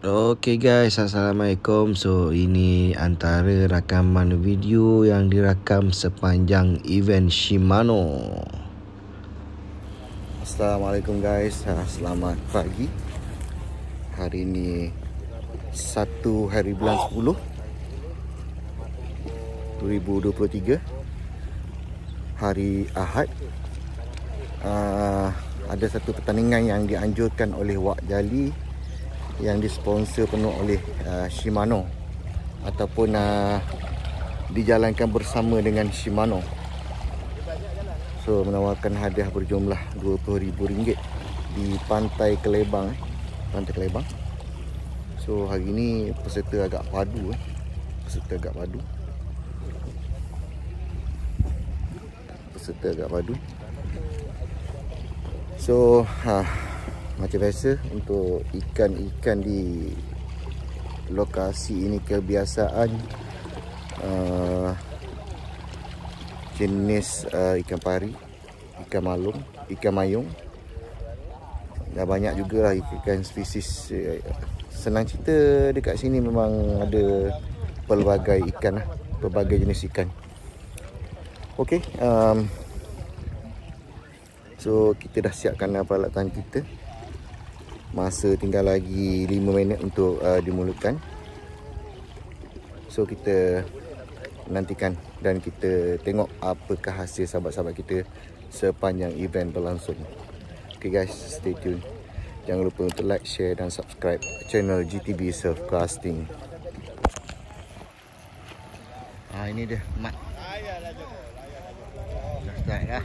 Okay guys, Assalamualaikum. So ini antara rakaman video yang direkam sepanjang event Shimano. Assalamualaikum guys, ha, selamat pagi. Hari ini 1 hari bulan 10 2023 Hari Ahad. Uh, Ada satu pertandingan yang dianjurkan oleh Wak Jali yang disponsor penuh oleh uh, Shimano ataupun uh, dijalankan bersama dengan Shimano. So menawarkan hadiah berjumlah RM20,000 di Pantai Kelebang, Pantai Kelebang. So hari ini peserta agak padu eh. Peserta agak padu. Peserta agak padu. So ha macam biasa untuk ikan-ikan di lokasi ini kebiasaan uh, jenis uh, ikan pari, ikan malung, ikan mayung. Dah banyak juga lah ikan spesies. Senang cerita dekat sini memang ada pelbagai ikan lah, pelbagai jenis ikan. Okey, um, so kita dah siapkan peralatan kita. Masa tinggal lagi 5 minit untuk uh, dimulakan. So kita nantikan dan kita tengok apakah hasil sahabat-sahabat kita sepanjang event berlangsung. Okay guys, stay tune Jangan lupa untuk like, share dan subscribe channel GTB Surf Casting Ah ini dia mat. Start dah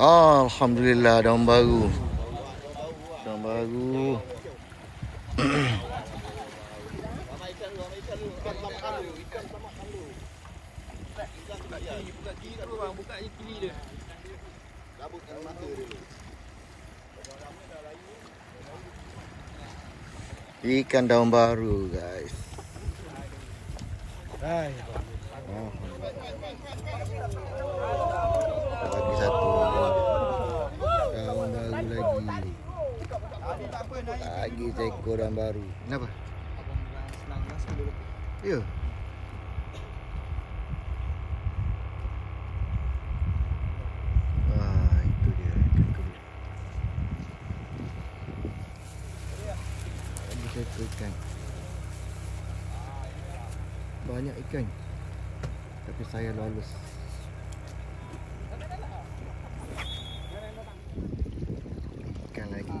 Alhamdulillah daun baru. Daun baru. Ikan daun baru guys. Oh. Lagi satu. Daun baru lagi. Lagi seekor daun baru. Kenapa? Ya. Wah, itu dia ikan kebun. Lagi satu ikan. Banyak ikan. Tapi saya lolos. Ikan lagi.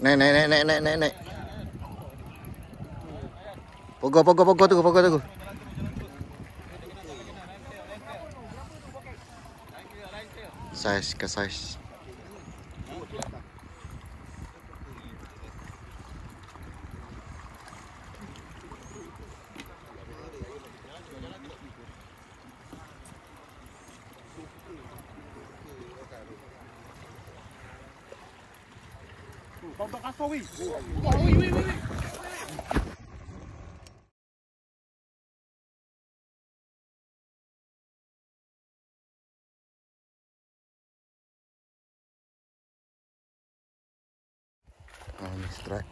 Naik, naik, naik, naik, naik, naik, naik. Pogo, pogo, pogo tu, pogo tu. Saiz ke saiz. Vamos tocar só o Will. Will, Will, Will. On this track.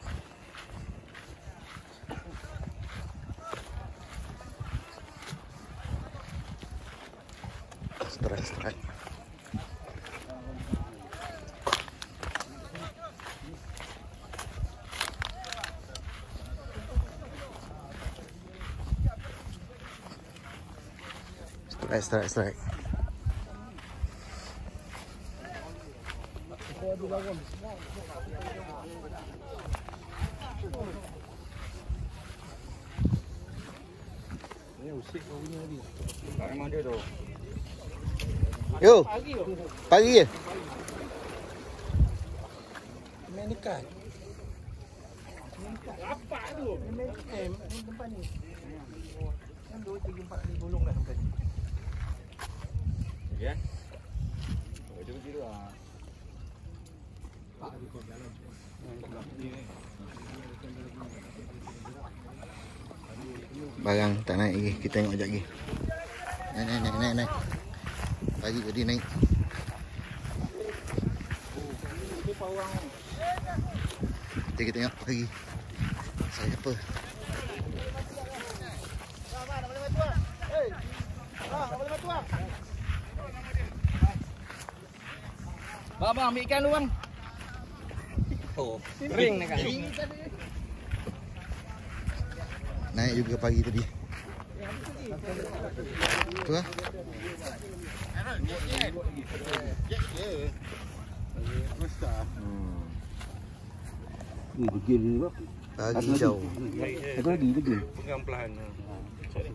Strike, strike. Strike, strike, strike. Yo, pagi je. Main dekat. Apa tu? Main eh, tempat ni. Kan 2 3 4 ni golong dah sampai. Ya. Oh, dia begitu ah. Barang tak naik lagi. Kita tengok sekejap lagi. Naik, naik, naik, naik, naik. Pagi tadi naik. Kita kita tengok pagi. Saya apa? Bang, bang, ambil ikan tu bang. Oh, ring ni kan. Naik juga pagi tadi. Tu lah. Ni begil ni bang. Pagi jauh. Satu lagi lagi. Pegang perlahan. Cari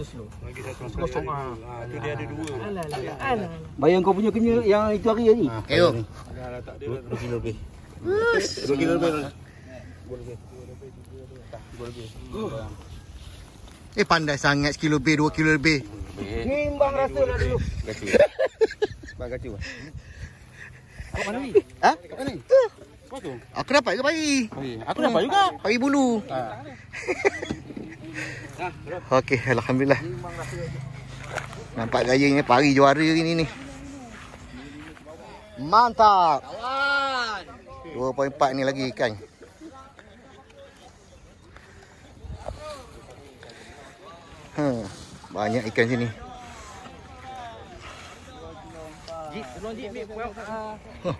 So slow. lagi satu kosong ah. Tu dia ada dua. Alah alah alah. Bayang kau punya kenyal yang itu hari tadi. Ayo. Dah lah tak ada. Kilo lebih. Dua kilo lebih. Eh pandai sangat sekilo lebih, dua kilo lebih. Nimbang rasa dah dulu. Gacu. Bang gacu. Kau mana ni? Ha? Kat mana ni? Apa tu? Aku dapat ke pagi? Aku dapat juga. Pagi bulu. Okey, alhamdulillah. Nampak gayanya pari juara hari ni ni. Mantap. Kawan. 2.4 ni lagi ikan. Hmm, banyak ikan sini.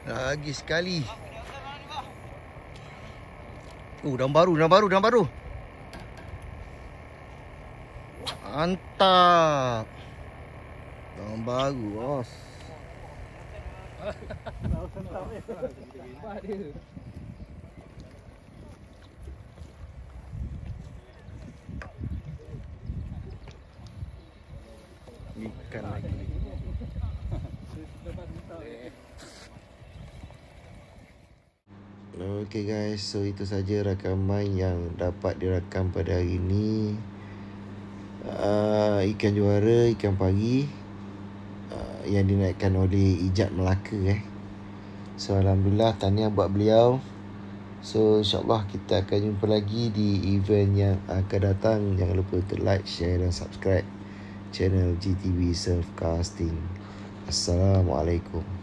Lagi sekali. Oh, daun baru, daun baru, daun baru. Mantap. Daun baru, bos. Ikan lagi. Okay guys, so itu saja rakaman yang dapat direkam pada hari ini. Uh, ikan juara, ikan pagi uh, yang dinaikkan oleh Ijat Melaka eh. So alhamdulillah tahniah buat beliau. So insyaAllah kita akan jumpa lagi di event yang akan datang. Jangan lupa untuk like, share dan subscribe channel GTV Surfcasting. Assalamualaikum.